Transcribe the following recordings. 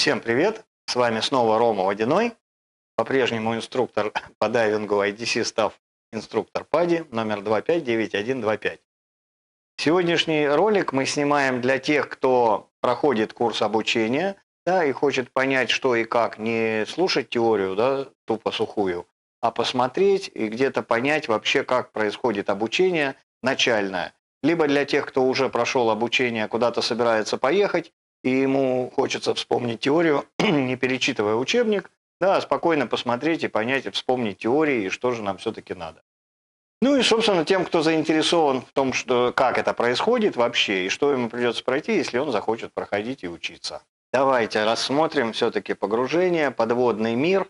Всем привет! С вами снова Рома Водяной, по-прежнему инструктор по дайвингу IDC став инструктор ПАДИ номер 259125. Сегодняшний ролик мы снимаем для тех, кто проходит курс обучения да, и хочет понять, что и как, не слушать теорию, да, тупо сухую, а посмотреть и где-то понять вообще, как происходит обучение начальное. Либо для тех, кто уже прошел обучение, куда-то собирается поехать, и ему хочется вспомнить теорию, не перечитывая учебник, да, спокойно посмотреть и понять, и вспомнить теории, и что же нам все-таки надо. Ну и, собственно, тем, кто заинтересован в том, что, как это происходит вообще, и что ему придется пройти, если он захочет проходить и учиться. Давайте рассмотрим все-таки погружение, подводный мир,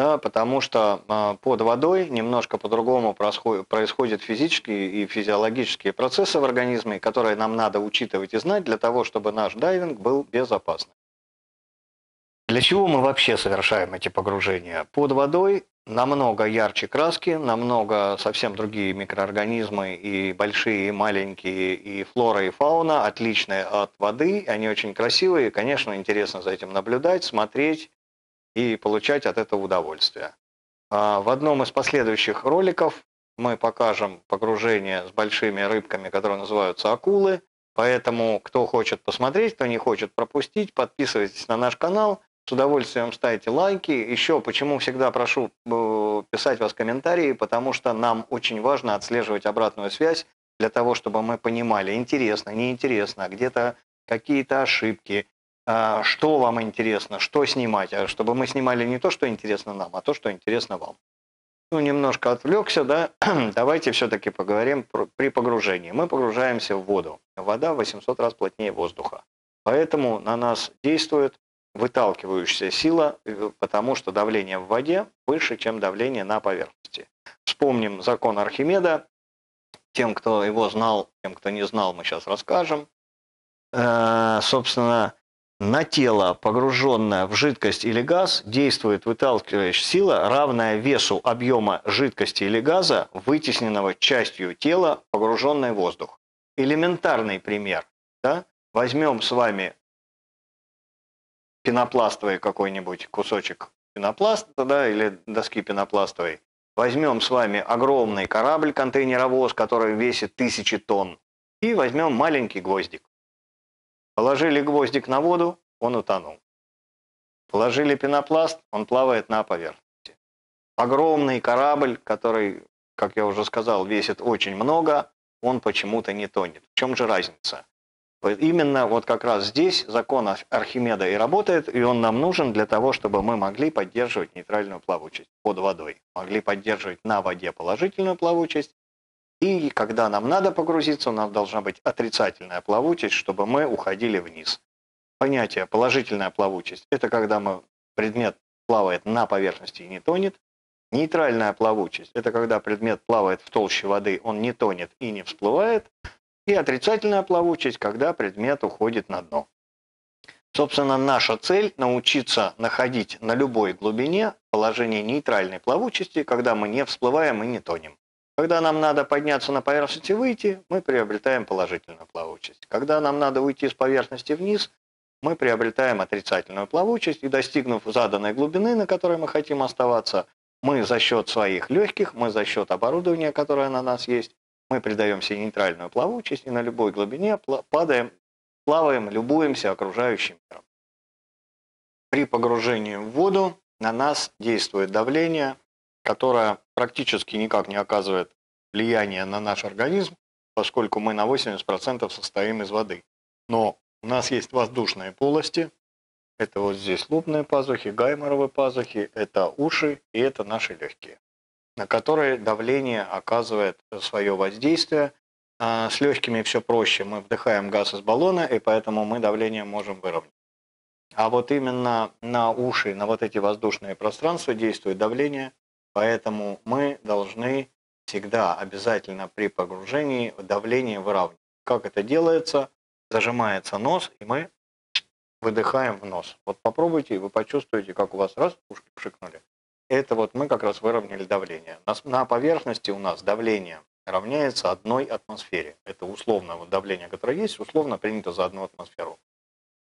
да, потому что э, под водой немножко по-другому происходят физические и физиологические процессы в организме, которые нам надо учитывать и знать для того, чтобы наш дайвинг был безопасным. Для чего мы вообще совершаем эти погружения? Под водой намного ярче краски, намного совсем другие микроорганизмы, и большие, и маленькие, и флора, и фауна, отличные от воды, они очень красивые, и, конечно, интересно за этим наблюдать, смотреть и получать от этого удовольствие. А, в одном из последующих роликов мы покажем погружение с большими рыбками, которые называются акулы, поэтому кто хочет посмотреть, кто не хочет пропустить, подписывайтесь на наш канал, с удовольствием ставьте лайки. Еще почему всегда прошу э, писать вас комментарии, потому что нам очень важно отслеживать обратную связь для того, чтобы мы понимали, интересно, неинтересно, где-то какие-то ошибки, что вам интересно, что снимать, а чтобы мы снимали не то, что интересно нам, а то, что интересно вам. Ну, немножко отвлекся, да, давайте все-таки поговорим про, при погружении. Мы погружаемся в воду. Вода в 800 раз плотнее воздуха. Поэтому на нас действует выталкивающая сила, э, потому что давление в воде выше, чем давление на поверхности. Вспомним закон Архимеда. Тем, кто его знал, тем, кто не знал, мы сейчас расскажем. Э, собственно, на тело, погруженное в жидкость или газ, действует выталкивающая сила, равная весу объема жидкости или газа, вытесненного частью тела, погруженной в воздух. Элементарный пример. Да? Возьмем с вами пенопластовый какой-нибудь кусочек пенопласта, да, или доски пенопластовой, возьмем с вами огромный корабль, контейнеровоз, который весит тысячи тонн, и возьмем маленький гвоздик. Положили гвоздик на воду, он утонул. Положили пенопласт, он плавает на поверхности. Огромный корабль, который, как я уже сказал, весит очень много, он почему-то не тонет. В чем же разница? Именно вот как раз здесь закон Архимеда и работает, и он нам нужен для того, чтобы мы могли поддерживать нейтральную плавучесть под водой. Могли поддерживать на воде положительную плавучесть, и когда нам надо погрузиться, у нас должна быть отрицательная плавучесть, чтобы мы уходили вниз. Понятие положительная плавучесть – это когда мы, предмет плавает на поверхности и не тонет. Нейтральная плавучесть – это когда предмет плавает в толще воды, он не тонет и не всплывает. И отрицательная плавучесть, когда предмет уходит на дно. Собственно, наша цель – научиться находить на любой глубине положение нейтральной плавучести, когда мы не всплываем и не тонем. Когда нам надо подняться на поверхность и выйти, мы приобретаем положительную плавучесть. Когда нам надо уйти с поверхности вниз, мы приобретаем отрицательную плавучесть, и достигнув заданной глубины, на которой мы хотим оставаться, мы за счет своих легких, мы за счет оборудования, которое на нас есть, мы придаем себе нейтральную плавучесть и на любой глубине падаем, плаваем, любуемся окружающим миром. При погружении в воду на нас действует давление, которое практически никак не оказывает влияния на наш организм, поскольку мы на 80% состоим из воды. Но у нас есть воздушные полости, это вот здесь лобные пазухи, гайморовые пазухи, это уши и это наши легкие на которые давление оказывает свое воздействие. А, с легкими все проще. Мы вдыхаем газ из баллона, и поэтому мы давление можем выровнять. А вот именно на уши, на вот эти воздушные пространства действует давление, поэтому мы должны всегда обязательно при погружении давление выравнивать. Как это делается? Зажимается нос, и мы выдыхаем в нос. Вот попробуйте, и вы почувствуете, как у вас раз ушки пшикнули, это вот мы как раз выровняли давление. На поверхности у нас давление равняется одной атмосфере. Это условно вот давление, которое есть, условно принято за одну атмосферу.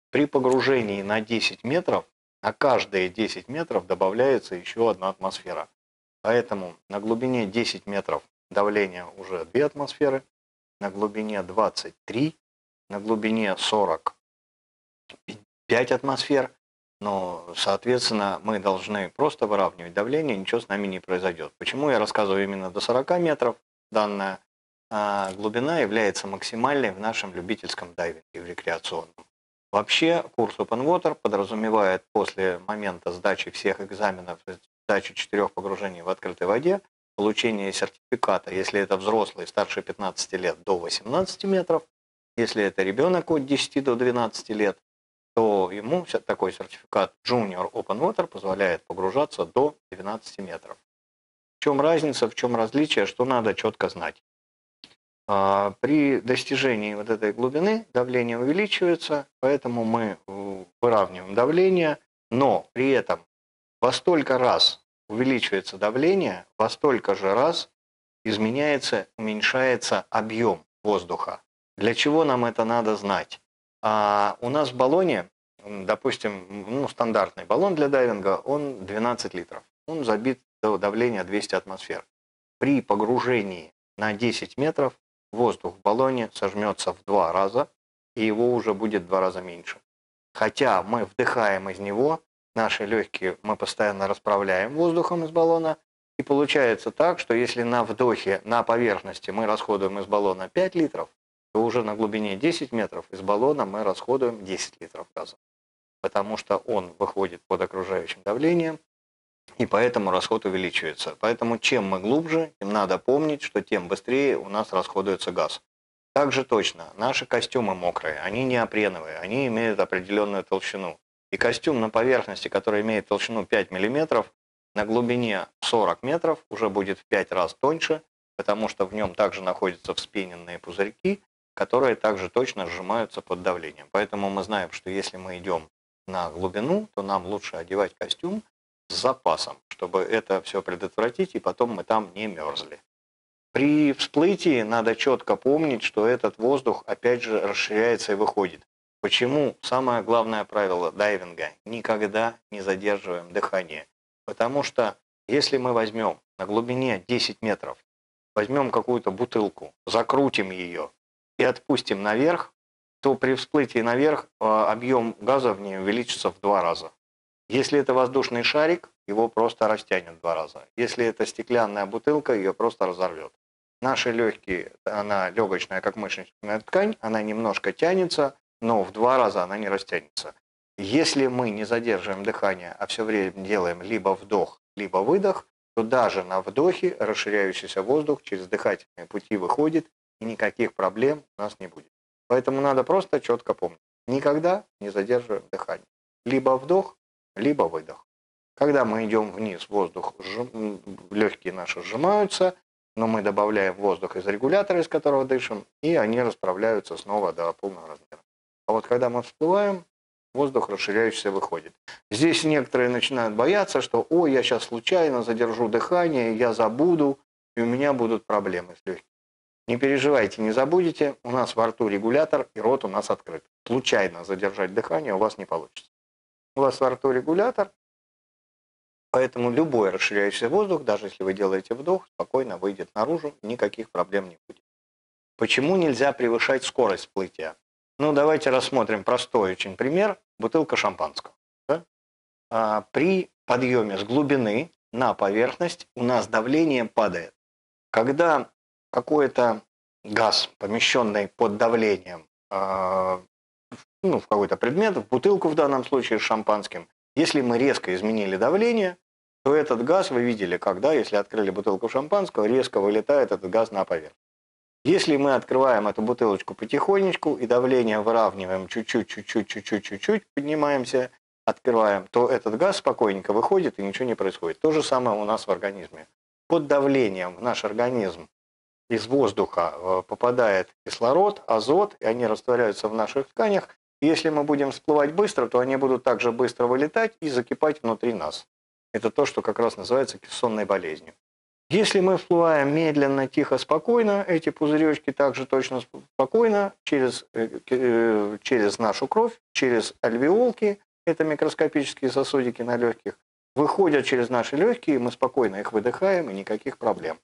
При погружении на 10 метров, на каждые 10 метров добавляется еще одна атмосфера. Поэтому на глубине 10 метров давление уже 2 атмосферы, на глубине 23, на глубине 40 5 атмосфер, но, соответственно, мы должны просто выравнивать давление, ничего с нами не произойдет. Почему я рассказываю именно до 40 метров? Данная а, глубина является максимальной в нашем любительском дайвинге, в рекреационном. Вообще, курс Open Water подразумевает после момента сдачи всех экзаменов, сдачи четырех погружений в открытой воде, получение сертификата, если это взрослый старше 15 лет, до 18 метров, если это ребенок от 10 до 12 лет, то ему такой сертификат Junior Open Water позволяет погружаться до 12 метров. В чем разница, в чем различие, что надо четко знать. А, при достижении вот этой глубины давление увеличивается, поэтому мы выравниваем давление, но при этом во столько раз увеличивается давление, во столько же раз изменяется, уменьшается объем воздуха. Для чего нам это надо знать? А у нас в баллоне, допустим, ну, стандартный баллон для дайвинга, он 12 литров. Он забит до давления 200 атмосфер. При погружении на 10 метров воздух в баллоне сожмется в два раза, и его уже будет в два раза меньше. Хотя мы вдыхаем из него, наши легкие мы постоянно расправляем воздухом из баллона, и получается так, что если на вдохе на поверхности мы расходуем из баллона 5 литров, то уже на глубине 10 метров из баллона мы расходуем 10 литров газа. Потому что он выходит под окружающим давлением, и поэтому расход увеличивается. Поэтому чем мы глубже, тем надо помнить, что тем быстрее у нас расходуется газ. Также точно, наши костюмы мокрые, они неопреновые, они имеют определенную толщину. И костюм на поверхности, который имеет толщину 5 мм, на глубине 40 метров уже будет в 5 раз тоньше, потому что в нем также находятся вспененные пузырьки, которые также точно сжимаются под давлением. Поэтому мы знаем, что если мы идем на глубину, то нам лучше одевать костюм, с запасом, чтобы это все предотвратить, и потом мы там не мерзли. При всплытии надо четко помнить, что этот воздух опять же расширяется и выходит. Почему самое главное правило дайвинга – никогда не задерживаем дыхание. Потому что если мы возьмем на глубине 10 метров, возьмем какую-то бутылку, закрутим ее и отпустим наверх, то при всплытии наверх а, объем газа в ней увеличится в два раза. Если это воздушный шарик, его просто растянет в два раза. Если это стеклянная бутылка, ее просто разорвет. Наши легкие, она легочная, как мышечная ткань, она немножко тянется, но в два раза она не растянется. Если мы не задерживаем дыхание, а все время делаем либо вдох, либо выдох, то даже на вдохе расширяющийся воздух через дыхательные пути выходит, и никаких проблем у нас не будет. Поэтому надо просто четко помнить. Никогда не задерживаем дыхание. Либо вдох, либо выдох. Когда мы идем вниз, воздух, легкие наши сжимаются, но мы добавляем воздух из регулятора, из которого дышим, и они расправляются снова до полного размера. А вот когда мы всплываем, воздух расширяющийся выходит. Здесь некоторые начинают бояться, что «О, я сейчас случайно задержу дыхание, я забуду, и у меня будут проблемы с легкими». Не переживайте, не забудете, у нас во рту регулятор, и рот у нас открыт. Случайно задержать дыхание у вас не получится. У вас во рту регулятор, поэтому любой расширяющийся воздух, даже если вы делаете вдох, спокойно выйдет наружу, никаких проблем не будет. Почему нельзя превышать скорость всплытия? Ну, давайте рассмотрим простой очень пример. Бутылка шампанского. Да? А, при подъеме с глубины на поверхность у нас давление падает. Когда какой-то газ, помещенный под давлением, а, ну, в какой-то предмет, в бутылку в данном случае с шампанским. Если мы резко изменили давление, то этот газ, вы видели, когда, если открыли бутылку шампанского, резко вылетает этот газ на поверхность. Если мы открываем эту бутылочку потихонечку и давление выравниваем чуть-чуть, чуть-чуть, чуть-чуть, чуть-чуть, поднимаемся, открываем, то этот газ спокойненько выходит и ничего не происходит. То же самое у нас в организме. Под давлением наш организм из воздуха э, попадает кислород, азот, и они растворяются в наших тканях, если мы будем всплывать быстро, то они будут также быстро вылетать и закипать внутри нас. Это то, что как раз называется кессонной болезнью. Если мы всплываем медленно, тихо, спокойно, эти пузыречки также точно спокойно через, э, э, через нашу кровь, через альвеолки, это микроскопические сосудики на легких, выходят через наши легкие, мы спокойно их выдыхаем и никаких проблем.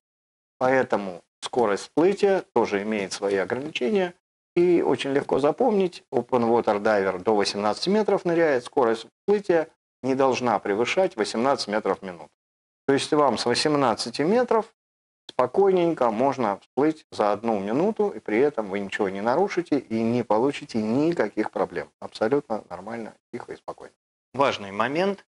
Поэтому скорость всплытия тоже имеет свои ограничения. И очень легко запомнить, Open Water Diver до 18 метров ныряет, скорость всплытия не должна превышать 18 метров в минуту. То есть вам с 18 метров спокойненько можно всплыть за одну минуту, и при этом вы ничего не нарушите и не получите никаких проблем. Абсолютно нормально, тихо и спокойно. Важный момент.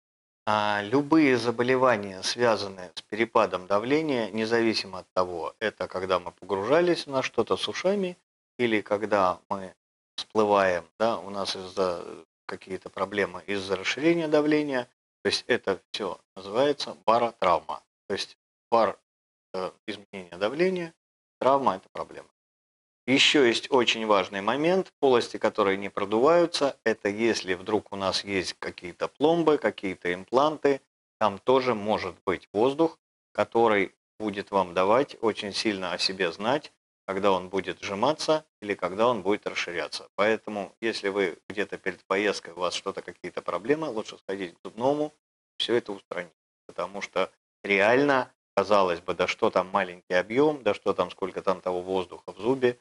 А, любые заболевания, связанные с перепадом давления, независимо от того, это когда мы погружались на что-то с ушами, или когда мы всплываем, да, у нас из-за какие-то проблемы из-за расширения давления, то есть это все называется баротравма. То есть бар – изменение давления, травма – это проблема. Еще есть очень важный момент, полости, которые не продуваются, это если вдруг у нас есть какие-то пломбы, какие-то импланты, там тоже может быть воздух, который будет вам давать очень сильно о себе знать, когда он будет сжиматься или когда он будет расширяться. Поэтому, если вы где-то перед поездкой, у вас что-то, какие-то проблемы, лучше сходить к зубному, все это устранить. Потому что реально, казалось бы, да что там маленький объем, да что там, сколько там того воздуха в зубе,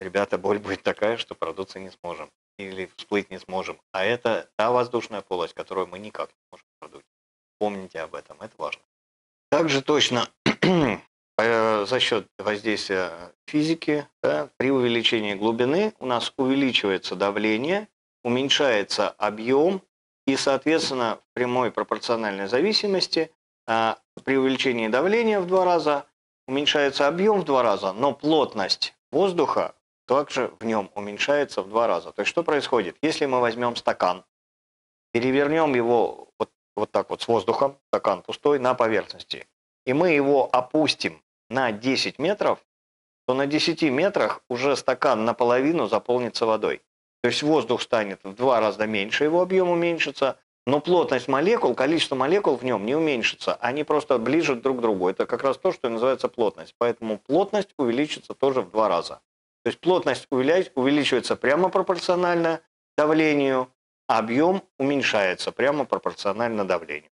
ребята, боль будет такая, что продуться не сможем или всплыть не сможем. А это та воздушная полость, которую мы никак не можем продуть. Помните об этом, это важно. Также точно за счет воздействия физики да, при увеличении глубины у нас увеличивается давление, уменьшается объем, и, соответственно, в прямой пропорциональной зависимости а, при увеличении давления в два раза уменьшается объем в два раза, но плотность воздуха также в нем уменьшается в два раза. То есть что происходит? Если мы возьмем стакан, перевернем его вот, вот так вот с воздухом, стакан пустой, на поверхности, и мы его опустим на 10 метров, то на 10 метрах уже стакан наполовину заполнится водой. То есть воздух станет в два раза меньше, его объем уменьшится, но плотность молекул, количество молекул в нем не уменьшится. Они просто ближе друг к другу. Это как раз то, что называется плотность. Поэтому плотность увеличится тоже в два раза. То есть плотность увеличивается прямо пропорционально давлению, а объем уменьшается прямо пропорционально давлению.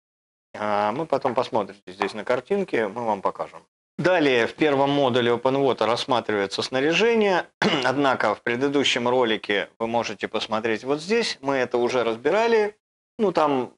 А мы потом посмотрите здесь на картинке, мы вам покажем. Далее в первом модуле OpenWater рассматривается снаряжение, однако в предыдущем ролике вы можете посмотреть вот здесь, мы это уже разбирали, ну там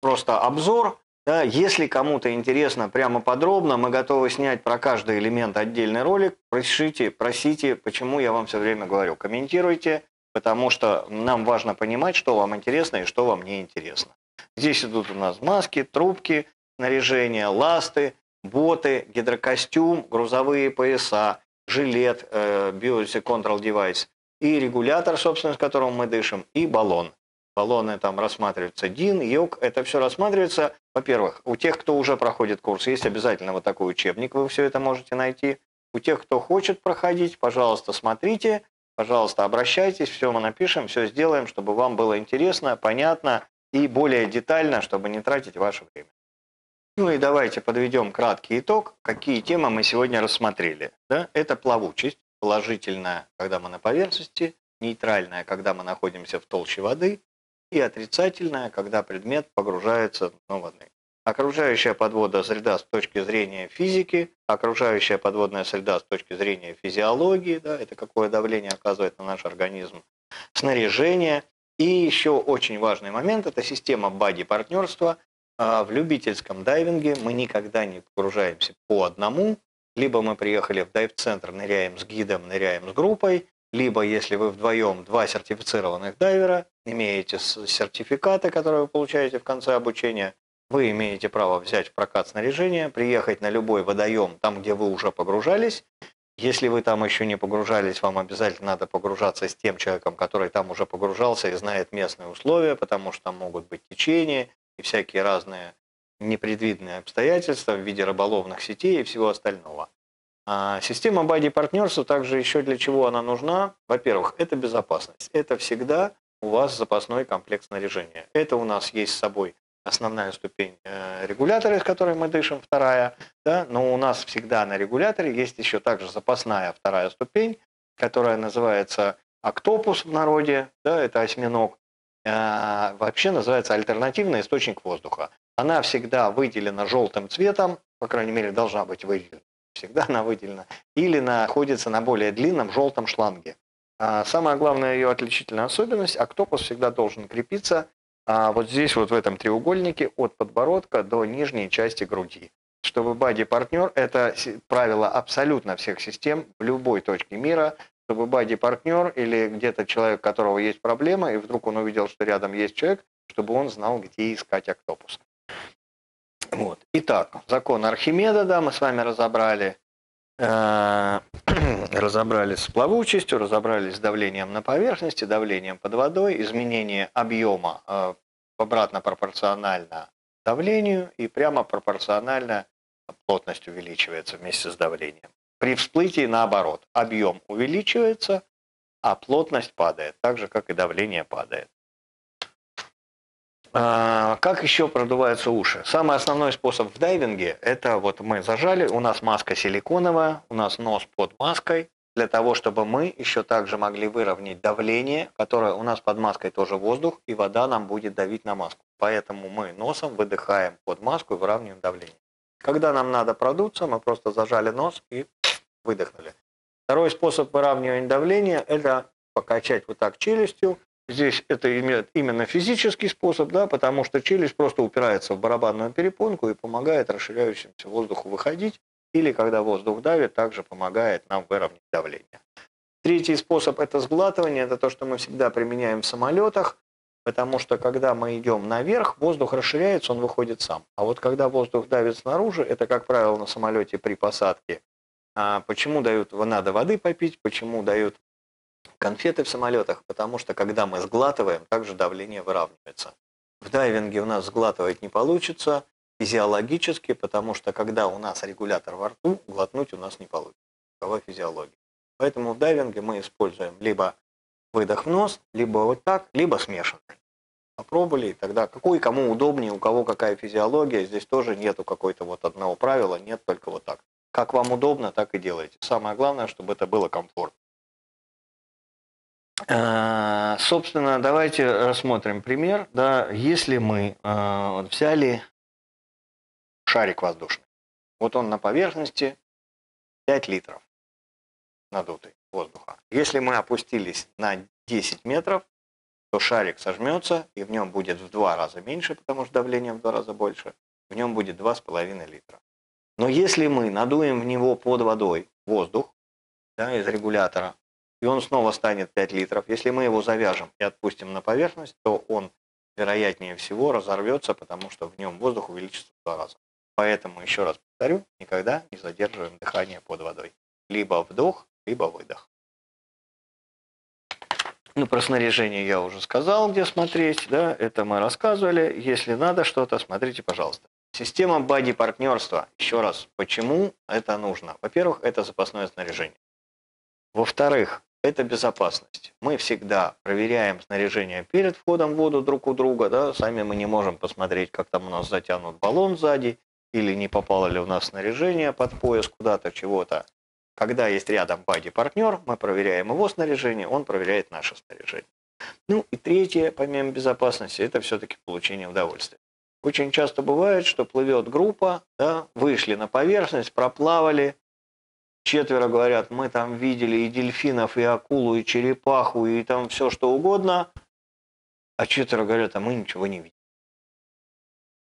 просто обзор, да, если кому-то интересно прямо подробно, мы готовы снять про каждый элемент отдельный ролик, просите, просите, почему я вам все время говорю, комментируйте, потому что нам важно понимать, что вам интересно и что вам не интересно. Здесь идут у нас маски, трубки, снаряжение, ласты, боты, гидрокостюм, грузовые пояса, жилет, э, Control Device и регулятор, собственно, с которым мы дышим, и баллон. Баллоны там рассматриваются ДИН, ЙОК, это все рассматривается. Во-первых, у тех, кто уже проходит курс, есть обязательно вот такой учебник, вы все это можете найти. У тех, кто хочет проходить, пожалуйста, смотрите, пожалуйста, обращайтесь, все мы напишем, все сделаем, чтобы вам было интересно, понятно и более детально, чтобы не тратить ваше время. Ну и давайте подведем краткий итог, какие темы мы сегодня рассмотрели. Да? Это плавучесть, положительная, когда мы на поверхности, нейтральная, когда мы находимся в толще воды, и отрицательная, когда предмет погружается в дно воды. Окружающая подводная среда с точки зрения физики, окружающая подводная среда с точки зрения физиологии, да, это какое давление оказывает на наш организм, снаряжение. И еще очень важный момент – это система бади-партнерства, в любительском дайвинге мы никогда не погружаемся по одному, либо мы приехали в дайв-центр, ныряем с гидом, ныряем с группой, либо если вы вдвоем два сертифицированных дайвера, имеете сертификаты, которые вы получаете в конце обучения, вы имеете право взять в прокат снаряжение, приехать на любой водоем, там, где вы уже погружались. Если вы там еще не погружались, вам обязательно надо погружаться с тем человеком, который там уже погружался и знает местные условия, потому что там могут быть течения, и всякие разные непредвиденные обстоятельства в виде рыболовных сетей и всего остального. А система Body партнерства также еще для чего она нужна? Во-первых, это безопасность. Это всегда у вас запасной комплект снаряжения. Это у нас есть с собой основная ступень э, регулятора, из которой мы дышим, вторая, да, но у нас всегда на регуляторе есть еще также запасная вторая ступень, которая называется октопус в народе, да, это осьминог, вообще называется альтернативный источник воздуха. Она всегда выделена желтым цветом, по крайней мере, должна быть выделена, всегда она выделена, или находится на более длинном желтом шланге. А самая главная ее отличительная особенность, октопус всегда должен крепиться а вот здесь, вот в этом треугольнике, от подбородка до нижней части груди. Чтобы бади-партнер, это правило абсолютно всех систем в любой точке мира, чтобы бади-партнер или где-то человек, у которого есть проблема, и вдруг он увидел, что рядом есть человек, чтобы он знал, где искать октопус. Вот. Итак, закон Архимеда, да, мы с вами разобрали. Э, разобрались с плавучестью, разобрались с давлением на поверхности, давлением под водой, изменение объема э, обратно пропорционально давлению и прямо пропорционально плотность увеличивается вместе с давлением. При всплытии наоборот, объем увеличивается, а плотность падает, так же как и давление падает. А, как еще продуваются уши? Самый основной способ в дайвинге – это вот мы зажали, у нас маска силиконовая, у нас нос под маской, для того, чтобы мы еще также могли выровнять давление, которое у нас под маской тоже воздух, и вода нам будет давить на маску. Поэтому мы носом выдыхаем под маску и выравниваем давление. Когда нам надо продуться, мы просто зажали нос и выдохнули. Второй способ выравнивания давления – это покачать вот так челюстью Здесь это именно физический способ, да, потому что челюсть просто упирается в барабанную перепонку и помогает расширяющемуся воздуху выходить, или когда воздух давит, также помогает нам выровнять давление. Третий способ – это сглатывание, это то, что мы всегда применяем в самолетах, потому что когда мы идем наверх, воздух расширяется, он выходит сам. А вот когда воздух давит снаружи, это, как правило, на самолете при посадке. А почему дают, надо воды попить, почему дают конфеты в самолетах, потому что когда мы сглатываем, также давление выравнивается. В дайвинге у нас сглатывать не получится физиологически, потому что когда у нас регулятор во рту, глотнуть у нас не получится. Такова физиология. Поэтому в дайвинге мы используем либо выдох в нос, либо вот так, либо смешанный. Попробовали, и тогда какой кому удобнее, у кого какая физиология, здесь тоже нету какой-то вот одного правила, нет только вот так. Как вам удобно, так и делайте. Самое главное, чтобы это было комфортно. А, собственно, давайте рассмотрим пример. Да, если мы э, взяли шарик воздушный, вот он на поверхности 5 литров надутый воздуха. Если мы опустились на 10 метров, то шарик сожмется, и в нем будет в два раза меньше, потому что давление в два раза больше, в нем будет 2,5 литра. Но если мы надуем в него под водой воздух да, из регулятора, и он снова станет 5 литров. Если мы его завяжем и отпустим на поверхность, то он, вероятнее всего, разорвется, потому что в нем воздух увеличится в два раза. Поэтому, еще раз повторю, никогда не задерживаем дыхание под водой. Либо вдох, либо выдох. Ну, про снаряжение я уже сказал, где смотреть, да, это мы рассказывали. Если надо что-то, смотрите, пожалуйста. Система бади-партнерства. Еще раз, почему это нужно? Во-первых, это запасное снаряжение. Во-вторых, это безопасность. Мы всегда проверяем снаряжение перед входом в воду друг у друга. Да? Сами мы не можем посмотреть, как там у нас затянут баллон сзади, или не попало ли у нас снаряжение под пояс куда-то, чего-то. Когда есть рядом бади-партнер, мы проверяем его снаряжение, он проверяет наше снаряжение. Ну и третье, помимо безопасности, это все-таки получение удовольствия. Очень часто бывает, что плывет группа, да, вышли на поверхность, проплавали, Четверо говорят, мы там видели и дельфинов, и акулу, и черепаху, и там все что угодно. А четверо говорят, а мы ничего не видим.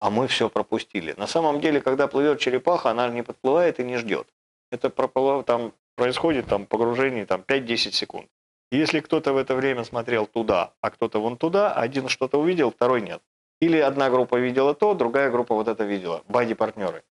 А мы все пропустили. На самом деле, когда плывет черепаха, она не подплывает и не ждет. Это проплыв, там происходит там, погружение там, 5-10 секунд. Если кто-то в это время смотрел туда, а кто-то вон туда, один что-то увидел, второй нет. Или одна группа видела то, другая группа вот это видела. Бади-партнеры.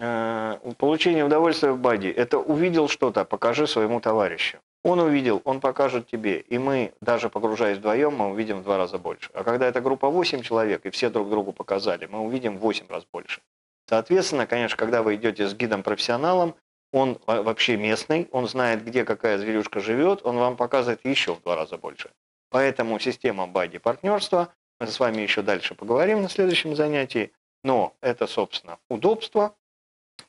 Э, получение удовольствия в бади – это увидел что-то, покажи своему товарищу. Он увидел, он покажет тебе. И мы, даже погружаясь вдвоем, мы увидим в два раза больше. А когда это группа 8 человек, и все друг другу показали, мы увидим в 8 раз больше. Соответственно, конечно, когда вы идете с гидом-профессионалом, он вообще местный, он знает, где какая зверюшка живет, он вам показывает еще в два раза больше. Поэтому система бади партнерства Мы с вами еще дальше поговорим на следующем занятии. Но это, собственно, удобство,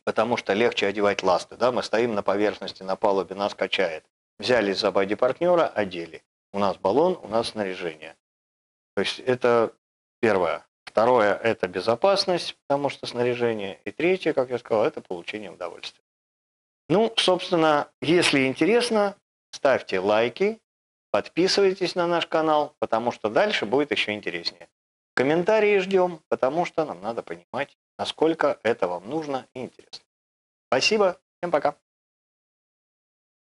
потому что легче одевать ласты. Да? Мы стоим на поверхности, на палубе, нас качает. Взялись за боди-партнера, одели. У нас баллон, у нас снаряжение. То есть это первое. Второе – это безопасность, потому что снаряжение. И третье, как я сказал, это получение удовольствия. Ну, собственно, если интересно, ставьте лайки, подписывайтесь на наш канал, потому что дальше будет еще интереснее. Комментарии ждем, потому что нам надо понимать, насколько это вам нужно и интересно. Спасибо, всем пока.